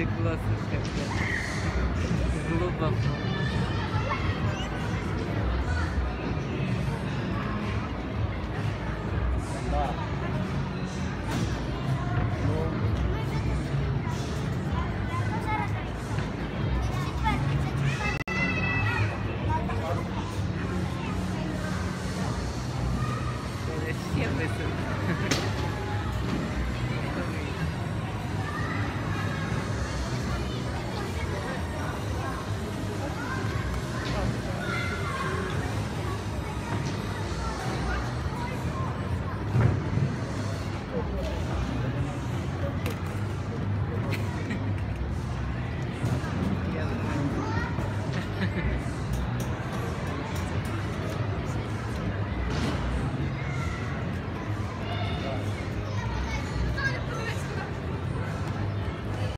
Jakie klasy świetne. Luba. Yes, listen.